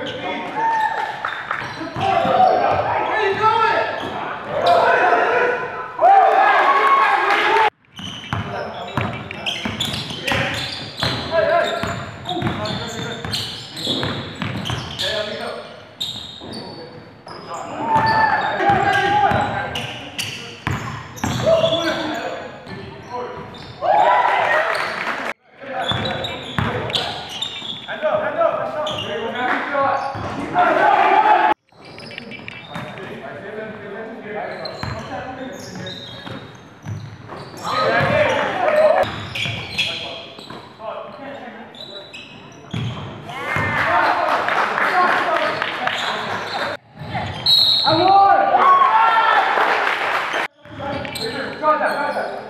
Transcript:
Good Agora! Joga, joga!